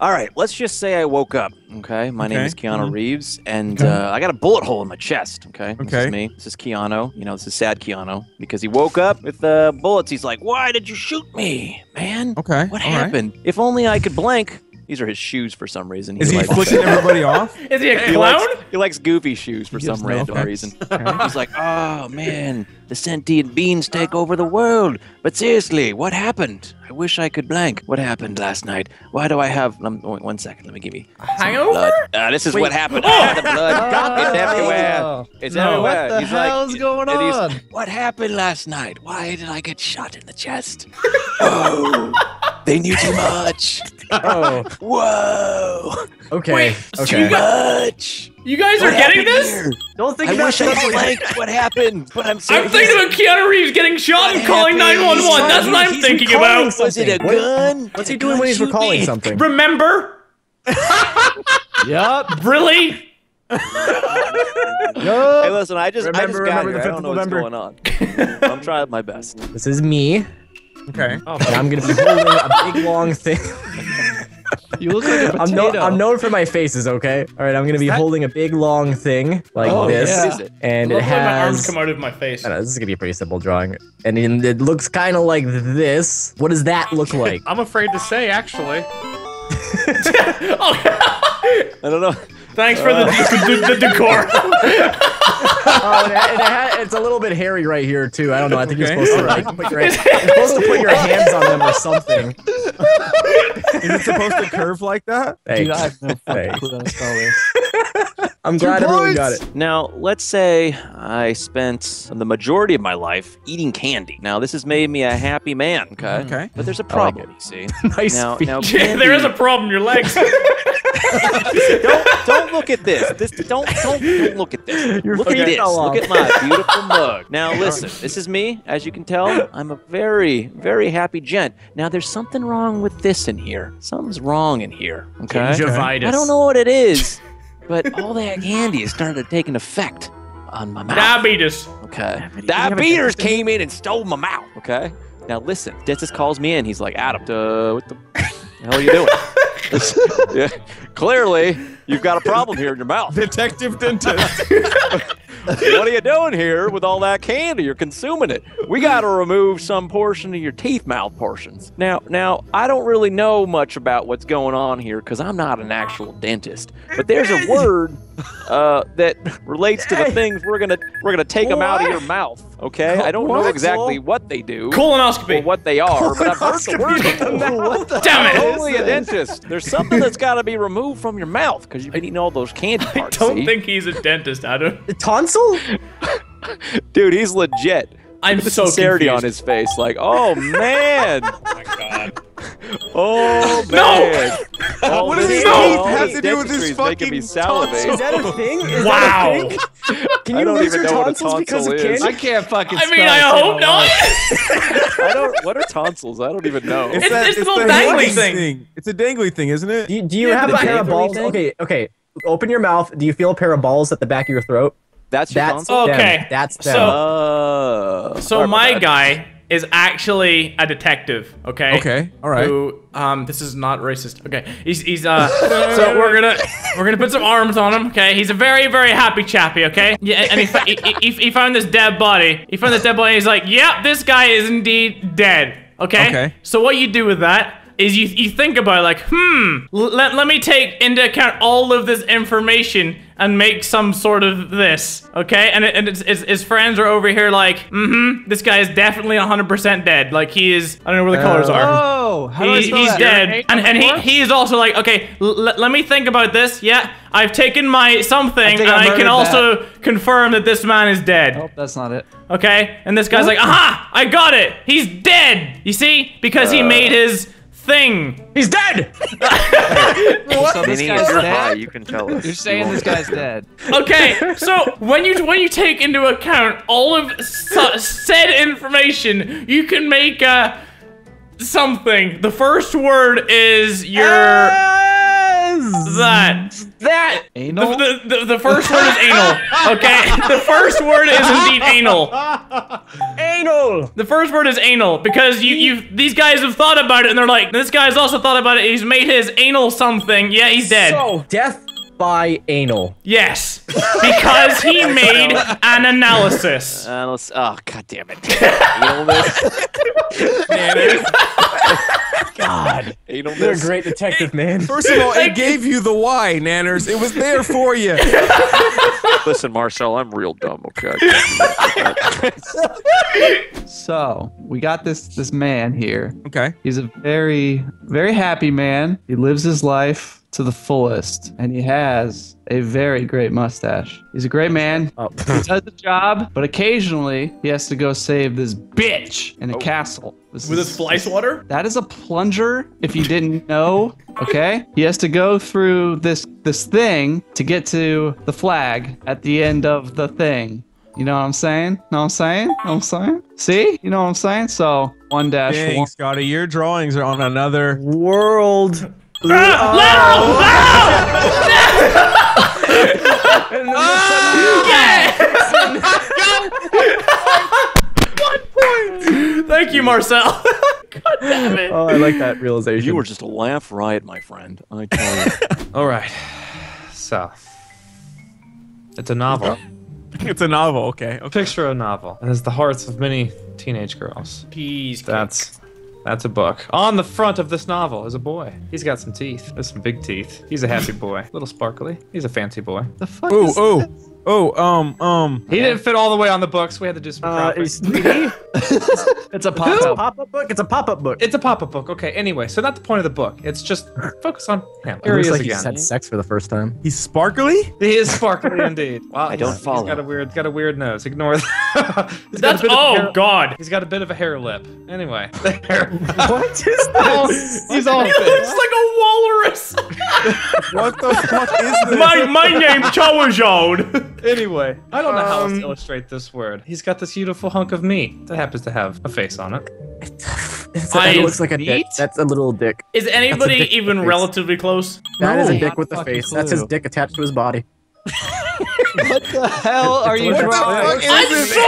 All right, let's just say I woke up. Okay, my name is Keanu mhm. Reeves, and Okay. uh, I got a bullet hole in my chest. Okay, okay, this is me. This is Keanu. You know, this is sad Keanu because he woke up with uh, bullets. He's like, "Why did you shoot me, man? Okay. What all right. happened? If only I could blank." These are his shoes for some reason. Is he likes- flicking everybody off? Is he a He clown? likes, he likes goofy shoes for He some gives no random fucks. reason. He's like, oh man, the sentient beings take over the world. But seriously, what happened? I wish I could blank. What happened last night? Why do I have? Um, wait, one second, let me give you. some Hangover? blood. Uh, this is what happened. Ah, the blood. it's everywhere. Oh. It's No. everywhere. What the He's like- going and he's- on? What happened last night? Why did I get shot in the chest? oh, they knew too much. Oh, Whoa, okay. Wait, so okay. you got- much. You guys are getting this? here? Don't think I about wish I stuff could like blank what happened, but I'm I'm thinking about Keanu Reeves getting shot and calling 911. That's what I'm he's thinking recalling about. Was it a. What- gun? What's he doing gun when he's recalling me? something? Remember? Yup. Really? Hey, listen, I just, I just Remember- got remember here. the I don't 5th know of what's November? going on. I'm trying my best. This is me, Okay. and I'm gonna be holding a big long thing. You look like a I'm, no. I'm known for my faces, okay? All right, I'm gonna be that- holding a big long thing like Oh, this, yeah. What is it? and it love when my arms has. come out of my face. I know, this is gonna be a pretty simple drawing, and it, it looks kind of like this. What does that look like? I'm afraid to say, actually. oh, I don't know. thanks for the, uh. the, the decor. oh, and it, and it ha- it's a little bit hairy right here too. I don't know. I think Okay. you're supposed to like put your, you're supposed to put your hands on them or something. Is it supposed to curve like that? Thanks. Dude, I have no fucking Thanks. clue how to spell this. I'm glad everyone got it. Now, let's say I spent the majority of my life eating candy. Now, this has made me a happy man, okay? Mm-hmm. Okay. But there's a like problem, you see. Nice Now, feet. now there is a problem. Your legs. don't don't look at this. This don't don't, don't look at this. Your look feet at this. fell Look at my beautiful mug. Now listen, this is me. As you can tell, I'm a very very happy gent. Now there's something wrong with this in here. Something's wrong in here. Okay. Gingivitis. I don't know what it is, but all that candy is starting to take an effect on my mouth. Diabetes. Okay. Diabetes came in and stole my mouth. Okay. Now listen, dentist calls me in. He's like, Adam, uh, what the hell are you doing? yeah. Clearly, you've got a problem here in your mouth. Detective dentist. what are you doing here with all that candy? You're consuming it. We got to remove some portion of your teeth mouth portions. Now, now I don't really know much about what's going on here because I'm not an actual dentist. But there's a word uh, that relates to the things we're gonna we're gonna take them out of your mouth. Okay, I don't know exactly what they do or Colonoscopy. what they are, but I've heard the word before. Damn I'm it. only a dentist. There's something that's got to be removed from your mouth because you've been eating all those candy I don't see? think he's a dentist, Adam. Tonsil? Dude, he's legit. I'm the so sincerity confused. on his face, like, oh man, Oh my god. oh No! man. Oh, What does this- his teeth have to do with his is making me fucking salivate. Is that a thing? Is Wow. that a thing? Can I you lose your know what a tonsils because of tonsil candy? I can't fucking I mean, I hope not. I don't. What are tonsils? I don't even know. It's- that- it's the little dangly hanging thing. It's a dangly thing, isn't it? Do you, do you Yeah, have a pair of balls? thing? Okay, okay. Open your mouth. Do you feel a pair of balls at the back of your throat? That's your That's tonsil. them. Okay, That's them. so- Oh. So sorry my that. guy is actually a detective. Okay. Okay, all right. Who? Um. This is not racist. Okay. He's he's uh. so we're gonna we're gonna put some arms on him. Okay. He's a very very happy chappy. Okay. Yeah. And he he, he, he found this dead body. He found this dead body. And he's like, yep, this guy is indeed dead. Okay. Okay. So what you do with that? Is you, you think about it like, hmm, l- let, let me take into account all of this information and make some sort of this, okay? And, it, and it's, it's, his friends are over here like, mm-hmm, this guy is definitely 100% dead. Like, he is, I don't know where the colors are. Oh, how do I spell he's that? dead, and, and he, he is also like, okay, l- let me think about this. Yeah, I've taken my something, think and I I can murdered also confirm that this man is dead. Nope, that's not it. Okay, and this guy's like, aha, I got it. He's dead. You see, because he made his thing. He's dead. So this guy's if you're high, dead? you can tell us. You're saying this guy's dead. Okay, so when you when you take into account all of su- said information, you can make uh, something. The first word is your that. That? The, Anal? the, the, the first word is anal. Okay, the first word is indeed anal. Anal. The first word is anal because you you these guys have thought about it and they're like this guy's also thought about it. He's made his anal something. Yeah, he's dead. So death by anal. Yes, because he made an analysis. Uh, oh, god damn it. Analness. God, you're a great detective, man. First of all, it gave you the why, Nanners. It was there for you. Listen, Marcel, I'm real dumb, okay? So we got this this man here. Okay. He's a very very happy man. He lives his life to the fullest, and he has a very great mustache. He's a great man. Oh. He does the job, but occasionally he has to go save this bitch in a oh. castle. This With is- his fly swatter? That is a plunger. If you didn't know, okay, he has to go through this this thing to get to the flag at the end of the thing. You know what I'm saying? Know what I'm saying? Know what I'm saying? See? You know what I'm saying? So one dash Dang, one. Scotty, your drawings are on another. World. Thank you, Marcel. God damn it. Oh, I like that realization. You were just a laugh riot, my friend. I tell you. All right. So, it's a novel. It's a novel. Okay. Okay. Picture a novel. And it's the hearts of many teenage girls. Peas. That's that's a book. On the front of this novel is a boy. He's got some teeth. There's some big teeth. He's a happy boy. A little sparkly. He's a fancy boy. The fuck Oh, is oh, oh. Um, um. He didn't fit all the way on the books. We had to do some Uh, it's It's a pop-up. pop-up book. It's a pop-up book. It's a pop-up book. Okay. Anyway, so not the point of the book. It's just focus on him. It Here he looks is like he again. just had sex for the first time. He's sparkly. He is sparkly indeed. Wow, I don't he's- follow. He's got a weird, got a weird nose. Ignore that. He's got a That's bit of a oh hair- god. He's got a bit of a hair lip. Anyway, the hair. What is this? he's all He looks like a walrus. What the fuck is this? my my name's Chawajod. Anyway, I don't know how else Um, to illustrate this word. He's got this beautiful hunk of meat that happens to have a face on it. It's I- it looks like a dick. That's a little dick. Is anybody dick even relatively close? That is No. a dick with a Fucking face. That's his dick attached to his body. What the hell are you What the drawing? fuck I'm is so.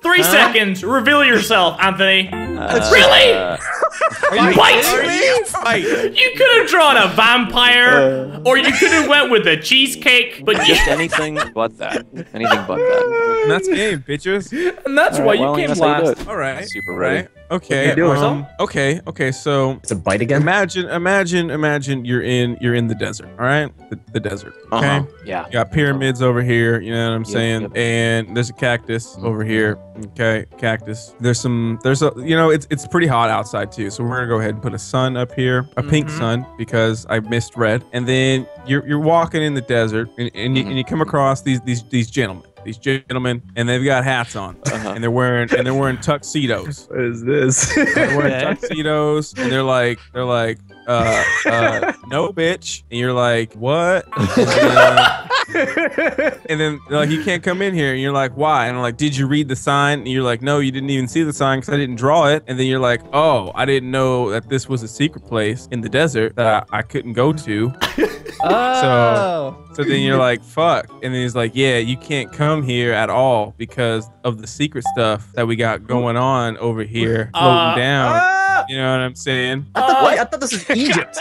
Three seconds. Reveal yourself, Anthony. Uh, really? what? Fight. You could have drawn a vampire, uh. or you could have went with a cheesecake, but you, Just anything but that. Anything but that. That's game, bitches. and that's why you Well, came that's you do last. it. All right. Super all ready. right. Okay. um, okay. Okay. So It's a bite again. imagine, imagine, imagine you're in you're in the desert. All right. The, the desert. Okay. Uh-huh. Yeah. You got pyramids over here, you know what I'm Yep, saying? yep. And there's a cactus over here. Okay, cactus. There's some there's a you know, it's it's pretty hot outside too. So we're gonna go ahead and put a sun up here, a pink sun, because I missed red. And then you're you're walking in the desert and, and, you, and you come across these these these gentlemen. These gentlemen and they've got hats on. Uh-huh. And they're wearing and they're wearing tuxedos. What is this? They're wearing Okay. tuxedos and they're like they're like uh uh no bitch and you're like what and then, and then like you can't come in here and you're like why and I'm like did you read the sign and you're like no you didn't even see the sign because I didn't draw it and then you're like oh I didn't know that this was a secret place in the desert that I, I couldn't go to Oh. so then you're like fuck and then he's like yeah you can't come here at all because of the secret stuff that we got going on over here floating Uh, down you know what I'm saying I thought, wait, I thought this was Egypt.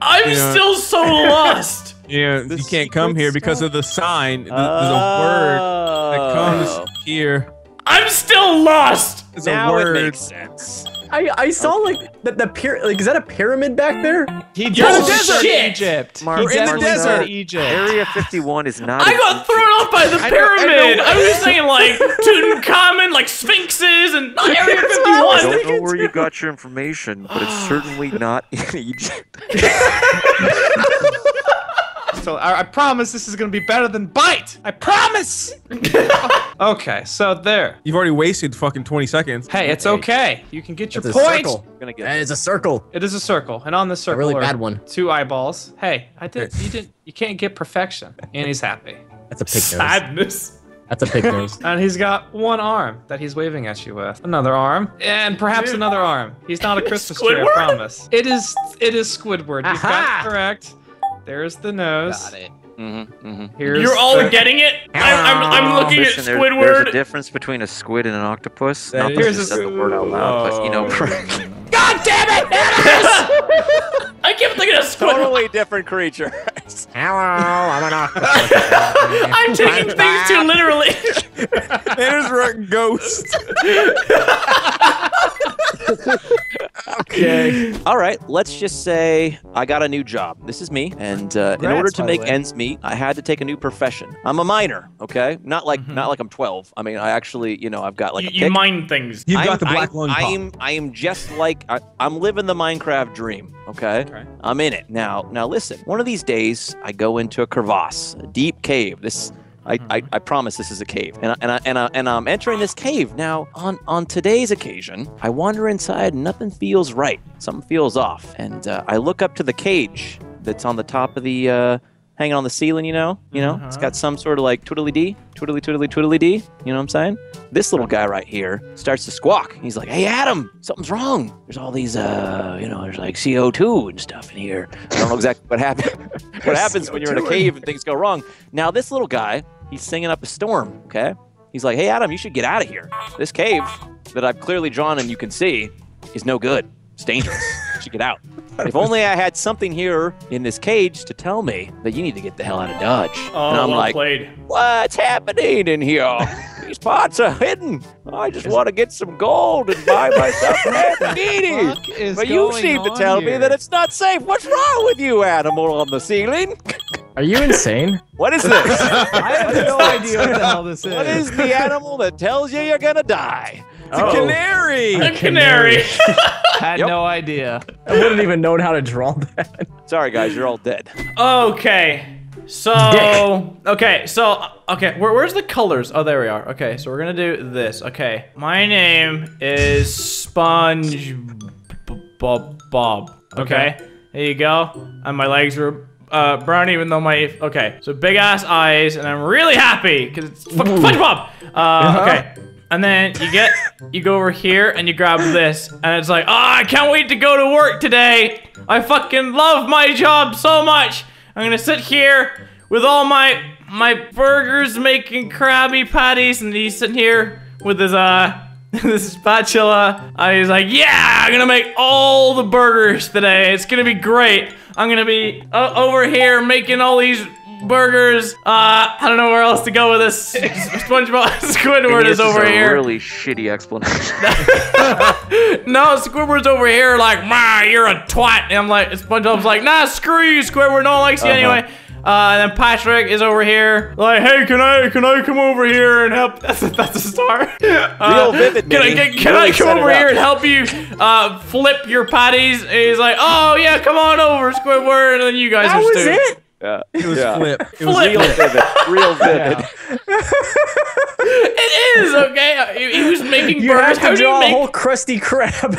I'm Yeah. still so lost. You know, you can't come secret here because of the sign. Th- There's a word that Oh. comes here. I'm still lost. There's Now a it word. makes sense. I, I saw like the, the pyra- like is that a pyramid back there? He You're just the said shit. Egypt. Mark, he You're in the definitely said desert. Egypt. Area 51 is not. I got Egypt. thrown off by the I I pyramid. know- I, was saying like Tutankhamun, like sphinxes, and not Area That's what I was 51. I don't know where you got your information, but it's certainly not in Egypt. So I, I promise this is gonna be better than bite. I promise. okay, so there. You've already wasted fucking 20 seconds. Hey, it's okay. You can get your It's a point. circle. I'm gonna get That is a circle. It is a circle, and on the A circle really are bad one. two eyeballs. Hey, I did. You didn't. You can't get perfection, and he's happy. That's a pig nose. Sadness. That's a pig nose. And he's got one arm that he's waving at you with. Another arm, and perhaps another arm. He's not a Christmas tree, I Squidward? promise. It is. It is Squidward. You've got Aha! it correct. There's the nose. Got it. Mm-hmm, mm-hmm. Here's You're all the- getting it? I'm, I'm, I'm looking Listen, at there- there's a difference between a squid and an octopus. That Not is that I Here's said the word out loud, but you know, God damn Oh. I kept thinking of Squidward. totally different creature. Hello, I'm an octopus. I'm taking things too literally. There's a ghost. Okay. All right. Let's just say I got a new job. This is me, and uh, in order to make way. ends meet, I had to take a new profession. I'm a miner. Okay, not like not like I'm 12. I mean, I actually, you know, I've got like you, a you kick. mind things. You've I'm- got the black I'm, lung. I'm I am just like I, I'm living the Minecraft dream. Okay? Okay. I'm in it now. Now listen. One of these days, I go into a crevasse, a deep cave. This. I, I, I promise this is a cave, and I, and I, and I, and I'm entering this cave now. On on today's occasion, I wander inside, and nothing feels right. Something feels off, and uh, I look up to the cage that's on the top of the uh, hanging on the ceiling. You know, you know, it's got some sort of like twiddly dee, twiddly twiddly twiddly dee. You know what I'm saying? This little guy right here starts to squawk. He's like, "Hey, Adam, something's wrong. There's all these, uh, you know, there's like CO2 and stuff in here. I don't know exactly what happened. what happens when you're in a cave and things go wrong. Now, this little guy, he's singing up a storm. Okay, he's like, "Hey, Adam, you should get out of here. This cave that I've clearly drawn and you can see is no good. It's dangerous. You should get out." If only I had something here in this cage to tell me that you need to get the hell out of Dodge. Oh, and I'm well like, played. What's happening in here? These pots are hidden. I just want to get some gold and buy myself a Lamborghini. But you seem to on tell me that it's not safe. What's wrong with you, animal on the ceiling? Are you insane? What is this? I have no idea what the hell this is. what is the animal that tells you you're gonna die? It's a oh. canary. A canary. Had Yep. no idea. I wouldn't even known how to draw that. Sorry, guys, you're all dead. okay. So, Dick. okay, so, okay, where, where's the colors? Oh, there we are. Okay, so we're gonna do this. Okay, my name is Sponge B- Bob. Bob. Okay, there you go. And my legs are uh, brown, even though my okay. So big ass eyes, and I'm really happy because it's fucking SpongeBob. Uh, okay. And then you get, you go over here and you grab this, and it's like, oh, I can't wait to go to work today. I fucking love my job so much. I'm gonna sit here with all my my burgers making Krabby Patties, and he's sitting here with his uh this spatula. Uh, he's like, yeah, I'm gonna make all the burgers today. It's gonna be great. I'm gonna be uh, over here making all these burgers. Uh, I don't know where else to go with this. SpongeBob Squidward is over here. That's a really shitty explanation. No, Squidward's over here like, ma, you're a twat. And I'm like, SpongeBob's like, nah, screw you, Squidward. No one likes you Uh-huh. anyway. Uh, and then Patrick is over here, like, hey, can I, can I come over here and help? That's a, that's a star. Uh, Real vivid, Can I, can, can Really I come over here and help you uh, flip your patties? And he's like, oh yeah, come on over, Squidward. And then you guys That are was stupid. it. Yeah. It was yeah. flip. It was Flip. Real vivid. Real vivid. It is okay. He, he was making You burgers. have How to do you a make? whole Krusty Krab.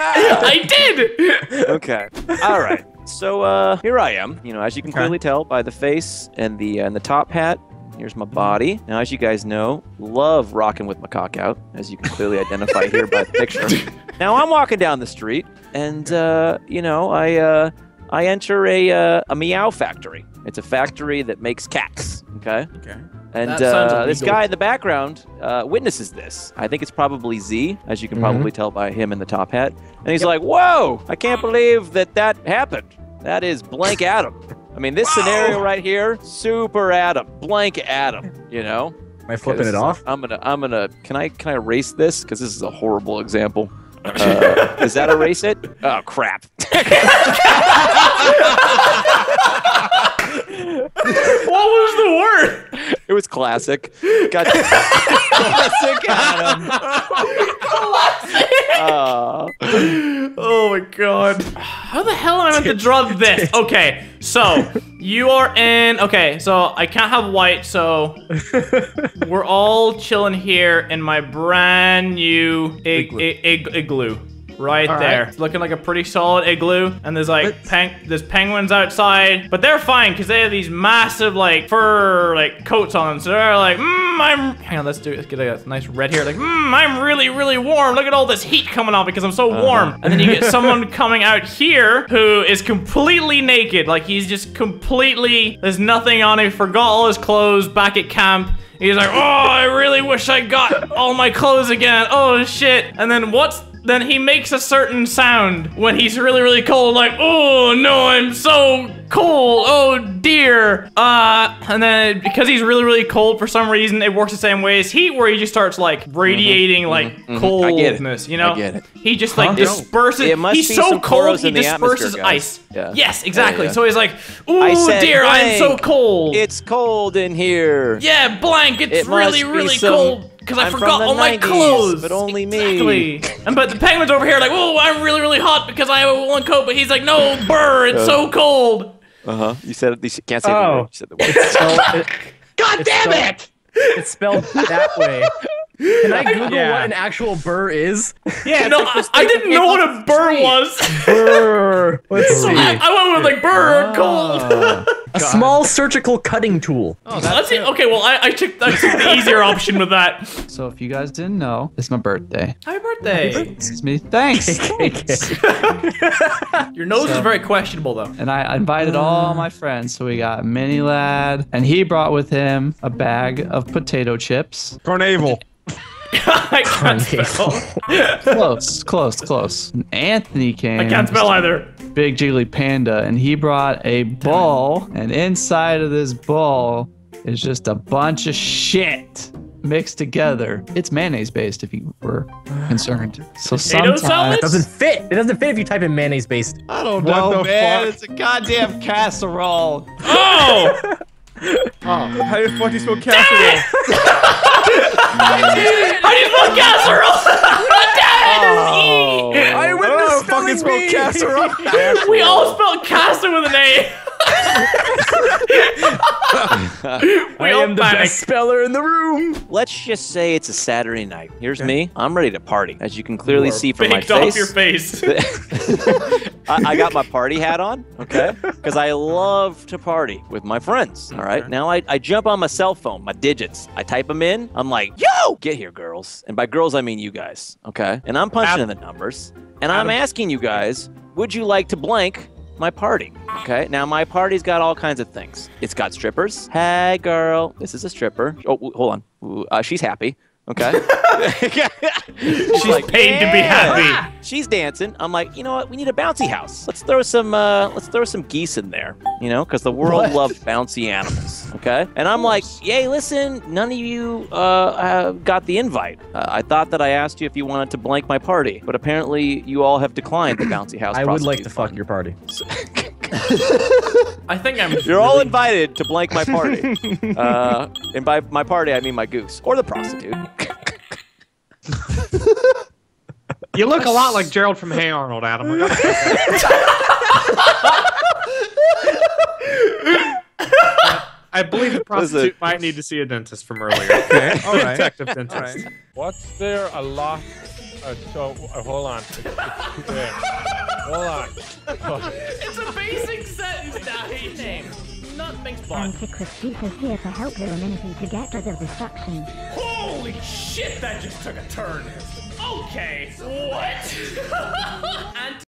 I did. okay. All right. So uh, here I am. You know, as you can clearly tell by the face and the uh, and the top hat. Here's my body. Now, as you guys know, love rocking with my cock out, as you can clearly identify here by the picture. Now I'm walking down the street, and uh, you know, I uh, I enter a uh, a meow factory. It's a factory that makes cats. Okay. Okay. And uh, this guy in the background uh, witnesses this. I think it's probably Z, as you can Mhm. probably tell by him in the top hat. And he's like, "Whoa! I can't believe that that happened. That is blank Adam. I mean, this scenario right here, super Adam, blank Adam. You know? Am I flipping it off? I'm gonna, I'm gonna. Can I, can I erase this? Because this is a horrible example. Uh, does that erase it? Oh crap! What was the word? It was classic. Got classic Adam. Uh, Oh my god. How the hell am I meant to draw this? Okay, so you are in. Okay, so I can't have white, so we're all chilling here in my brand new ig- ig- ig- igloo. Right All there. right. It's looking like a pretty solid igloo. And there's like peng- there's penguins outside, but they're fine because they have these massive like fur like coats on them. So they're like, mmm, I'm. Hang on, let's do. It. Let's get a nice red here. Like, mmm, I'm really really warm. Look at all this heat coming off because I'm so uh-huh. warm. And then you get someone coming out here who is completely naked. Like he's just completely. There's nothing on him. Forgot all his clothes back at camp. He's like, oh, I really wish I got all my clothes again. Oh shit. And then what's then he makes a certain sound when he's really, really cold, like, oh no, I'm so cold. Oh dear. Uh, and then because he's really, really cold for some reason, it works the same way as heat, where he just starts like mm-hmm. radiating mm-hmm. like mm-hmm. I get it. coldness. You know, I get it. he just like Huh? disperses. It must he's be so some cold, he disperses ice. Yeah. Yes, exactly. yeah. So he's like, oh dear, I'm so cold. It's cold in here. Yeah, blank. It's It really, really cold because I I'm forgot the all my clothes. but only me. And but the penguin's over here like, oh, I'm really, really hot because I have a woolen coat. But he's like, no, burr, it's so cold. Uh huh. You said it. You can't say the Oh. word. You said the word. So it, God damn it! it's spelled that way. Can I Google Yeah. what an actual burr is? Yeah, No, I, I didn't know what a burr was. Burr. Let's see. I, I went with like burr, cold. Ah. A small surgical cutting tool. That's it. Okay, well, I, I took I took the easier option with that. So if you guys didn't know, it's my birthday. Happy birthday. Excuse me. Thanks. Your nose is very questionable though. And I invited all my friends. So we got Mini Ladd, and he brought with him a bag of potato chips. Carnaval. I can't spell. Close, close, close. And Anthony came. I can't spell either. Big Jiggly Panda, and he brought a ball, and inside of this ball is just a bunch of shit mixed together. It's mayonnaise based, if you were concerned. So sometimes? It doesn't fit. It doesn't fit if you type in mayonnaise based. I don't know, the man. fuck? It's a goddamn casserole. Oh! How do you fuck you spell casserole? How do you spell casserole? Oh. I I don't to oh, fucking spell casserole. we all spelled castle with an A. we I all am the panicked. best speller in the room. Let's just say it's a Saturday night. Here's me. I'm ready to party, as you can clearly see from my Baked off face. your face. I, I got my party hat on, okay? Because I love to party with my friends. All right. Now I, I jump on my cell phone, my digits. I type them in. I'm like, yo, get here, girls. And by girls, I mean you guys, okay? And I'm punching in the numbers. And I'm asking you guys, would you like to blank my party? Okay. Now my party's got all kinds of things. It's got strippers. Hey, girl. This is a stripper. Oh, hold on. Uh, she's happy. Okay. She's paid to be happy. She's dancing. I'm like, you know what? We need a bouncy house. Let's throw some. Uh, let's throw some geese in there. You know, because the world What? loves bouncy animals. Okay. And I'm like, yay! Listen, none of you uh, uh, got the invite. Uh, I thought that I asked you if you wanted to blank my party, but apparently you all have declined the bouncy house. I would like prostitute to fuck your party. I think I'm. You're all invited to blank my party. uh, and by my party, I mean my goose or the prostitute. You look a lot like Gerald from Hey Arnold, Adam. I believe the prostitute might need to see a dentist from earlier. Okay. All right. Detective dentist. right. What's there a lot? Uh, so uh, hold on. It's, it's there. Hold on. It's a basic sentence now. Name. Nothing's fun. Antichris is here to help your amenity to get rid of destruction. Holy shit! That just took a turn. Okay. What?